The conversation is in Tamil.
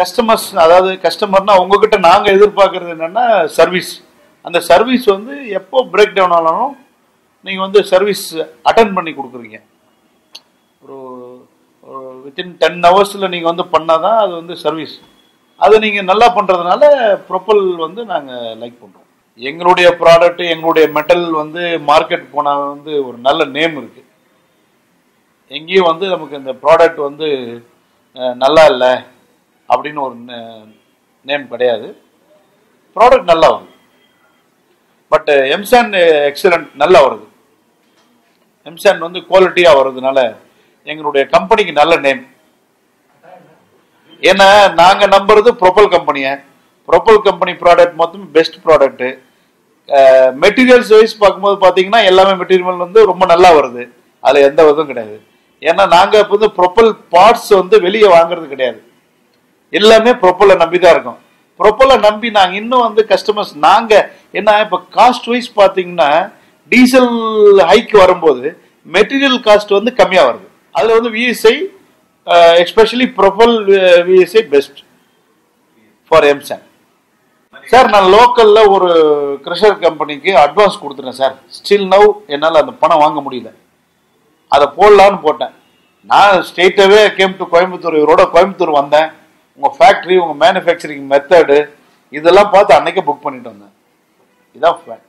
கஸ்டமர்ஸ் அதாவது கஸ்டமர்னா உங்ககிட்ட நாங்கள் எதிர்பார்க்கறது என்னன்னா சர்வீஸ் அந்த சர்வீஸ் வந்து எப்போ பிரேக் டவுன் ஆனாலும் நீங்கள் வந்து சர்வீஸ் அட்டன் பண்ணி கொடுக்குறீங்க. ஒரு வித்தின் டென் ஹவர்ஸில் நீங்கள் வந்து பண்ணால் தான் அது வந்து சர்வீஸ் அதை நீங்கள் நல்லா பண்ணுறதுனால ப்ரொப்பல் வந்து நாங்கள் லைக் பண்ணுறோம் எங்களுடைய ப்ராடக்ட் எங்களுடைய மெட்டல் வந்து மார்க்கெட் போனால் வந்து ஒரு நல்ல நேம் இருக்குது எங்கேயும் வந்து நமக்கு இந்த ப்ராடக்ட் வந்து நல்லா இல்லை. அப்படின்னு ஒரு நேம் கிடையாது. ப்ராடக்ட் நல்லா வருது. பட் எம்சான் எக்ஸலண்ட் நல்லா வருது. எம்சான் வந்து குவாலிட்டியாக வர்றதுனால எங்களுடைய கம்பெனிக்கு நல்ல நேம் ஏன்னா நாங்கள் நம்புறது ப்ரொபல் கம்பெனியை ப்ரொபல் கம்பெனி ப்ராடக்ட் மொத்தம் பெஸ்ட் ப்ராடக்ட்டு மெட்டீரியல்ஸ் வைஸ் பார்க்கும்போது பார்த்தீங்கன்னா எல்லாமே மெட்டீரியல் வந்து ரொம்ப நல்லா வருது. அதில் எந்த விதம் கிடையாது. ஏன்னா நாங்கள் இப்போ வந்து ப்ரொப்பல் பார்ட்ஸ் வந்து வெளியே வாங்குறது கிடையாது. எல்லாமே ப்ரொப்பலை நம்பி தான் இருக்கும். ப்ரொப்பலை நம்பி நாங்கள் இன்னும் வந்து கஸ்டமர்ஸ் நாங்கள் என்ன இப்போ காஸ்ட் வைஸ் பார்த்தீங்கன்னா டீசல் ஹைக் வரும்போது மெட்டீரியல் காஸ்ட் வந்து கம்மியாக வருது. அதில் வந்து VSI especially Propel VSI best for M sand sir நான் லோக்கல்ல ஒரு கிரஷர் கம்பெனிக்கு அட்வான்ஸ் கொடுத்துட்டேன் சார் ஸ்டில் நவ் என்னால் அந்த பணம் வாங்க முடியல. அதை போடலான்னு போட்டேன். நான் ஸ்ட்ரெயிட்டாகவே கேம் டு கோயம்புத்தூர் இவரோட கோயம்புத்தூர் வந்தேன். உங்கள் ஃபேக்ட்ரி உங்கள் மேனுஃபேக்சரிங் மெத்தடு இதெல்லாம் பார்த்து அன்னைக்கே புக் பண்ணிட்டு வந்தேன். இதான் ஃபேக்ட்